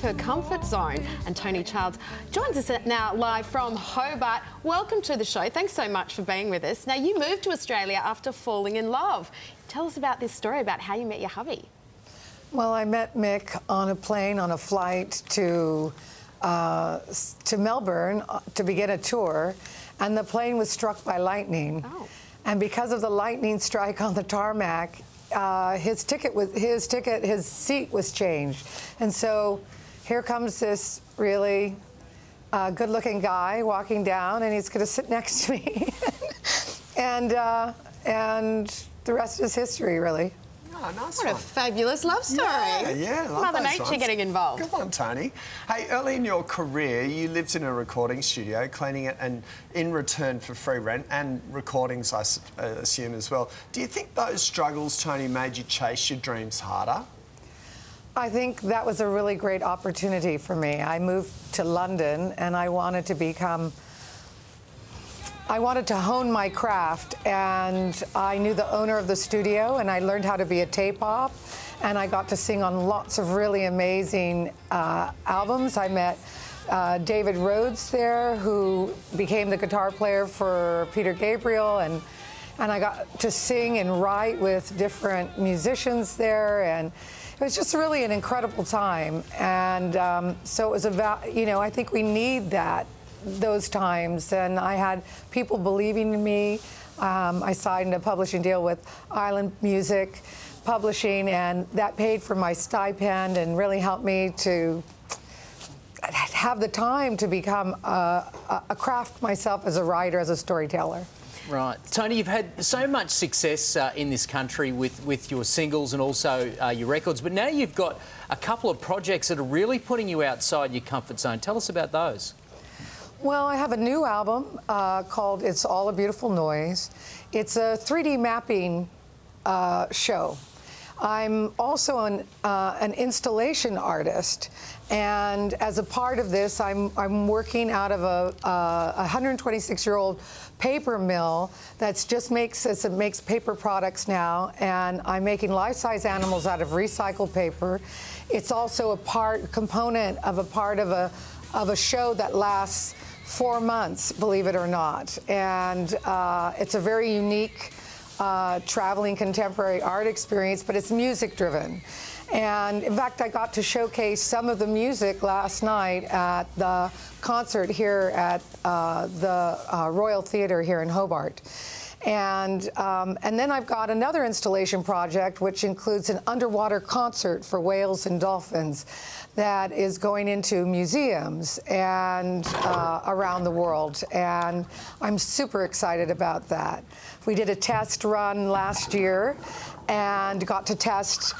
for Comfort Zone. And Toni Childs joins us now live from Hobart. Welcome to the show. Thanks so much for being with us. Now, you moved to Australia after falling in love. Tell us about this story about how you met your hubby. Well, I met Mick on a plane on a flight to uh, to Melbourne uh, to begin a tour, and the plane was struck by lightning. Oh. And because of the lightning strike on the tarmac, uh, his ticket was his ticket, his seat was changed, and so here comes this really uh, good-looking guy walking down, and he's going to sit next to me, and uh, and the rest is history, really. Oh, nice What a fabulous love story. Yeah, yeah. love Mother those Nature ones. getting involved. Come on, Toni. Hey, early in your career, you lived in a recording studio, cleaning it, and in return for free rent and recordings, I s- uh, assume as well. Do you think those struggles, Toni, made you chase your dreams harder? I think that was a really great opportunity for me. I moved to London and I wanted to become, I wanted to hone my craft. And I knew the owner of the studio and I learned how to be a tape op. And I got to sing on lots of really amazing uh, albums. I met uh, David Rhodes there, who became the guitar player for Peter Gabriel. And and I got to sing and write with different musicians there, and it was just really an incredible time. And um, so it was about, you know, I think we need that those times, and I had people believing in me. Um, I signed a publishing deal with Island Music Publishing, and that paid for my stipend and really helped me to have the time to become a, a, a craft myself as a writer, as a storyteller. Right. Toni, you've had so much success uh, in this country with, with your singles and also uh, your records, but now you've got a couple of projects that are really putting you outside your comfort zone. Tell us about those. Well, I have a new album uh, called It's All a Beautiful Noise. It's a 3D mapping uh, show. I'm also an, uh, an installation artist, and as a part of this, I'm, I'm working out of a, uh, 126 year old paper mill that's just makes it makes paper products now, and I'm making life-size animals out of recycled paper. It's also a part component of a part of a of a show that lasts four months, believe it or not, and uh, it's a very unique uh, traveling contemporary art experience, but it's music driven. And in fact, I got to showcase some of the music last night at the concert here at uh, the uh, Royal Theatre here in Hobart. And, um, and then I've got another installation project which includes an underwater concert for whales and dolphins that is going into museums and uh, around the world. And I'm super excited about that. We did a test run last year and got to test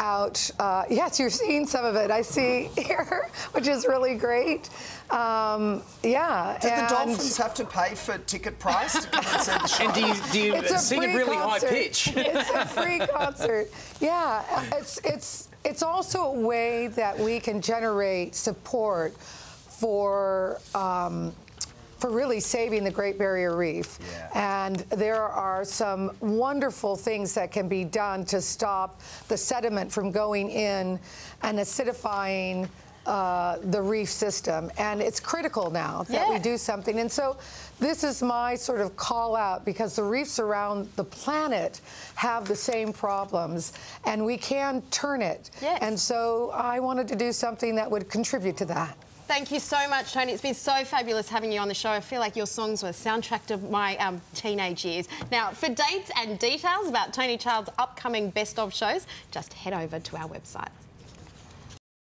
out. Uh, yes, you're seeing some of it. I see here, which is really great. Um, yeah. Did the Dolphins have to pay for ticket price to come and see the show? And do you, do you It's a sing at free really concert. high pitch? It's a free concert. Yeah, it's it's it's also a way that we can generate support for. Um, for really saving the Great Barrier Reef. Yeah. And there are some wonderful things that can be done to stop the sediment from going in and acidifying uh, the reef system. And it's critical now that we do something. And so this is my sort of call out because the reefs around the planet have the same problems and we can turn it. Yes. And so I wanted to do something that would contribute to that. Thank you so much, Toni. It's been so fabulous having you on the show. I feel like your songs were the soundtrack of my um, teenage years. Now, for dates and details about Toni Child's upcoming best of shows, just head over to our website.